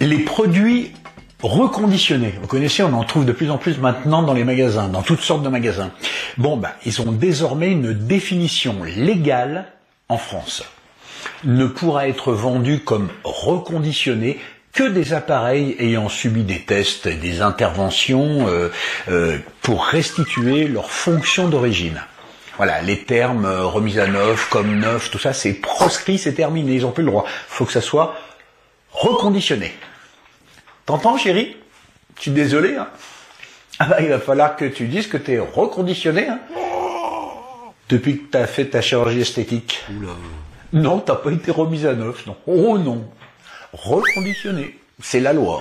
Les produits reconditionnés, vous connaissez, on en trouve de plus en plus maintenant dans les magasins, dans toutes sortes de magasins. Bon, ben, ils ont désormais une définition légale en France. Ne pourra être vendu comme reconditionné que des appareils ayant subi des tests et des interventions euh, euh, pour restituer leur fonction d'origine. Voilà, les termes euh, à neuf, comme neuf, tout ça, c'est proscrit, c'est terminé, ils ont plus le droit. faut que ça soit reconditionné. T'entends, chérie? Je suis désolé. Hein ah bah, il va falloir que tu dises que tu es reconditionné. Hein Depuis que t'as fait ta chirurgie esthétique. Oula. Non, t'as pas été remise à neuf, non. Oh non. Reconditionné. C'est la loi.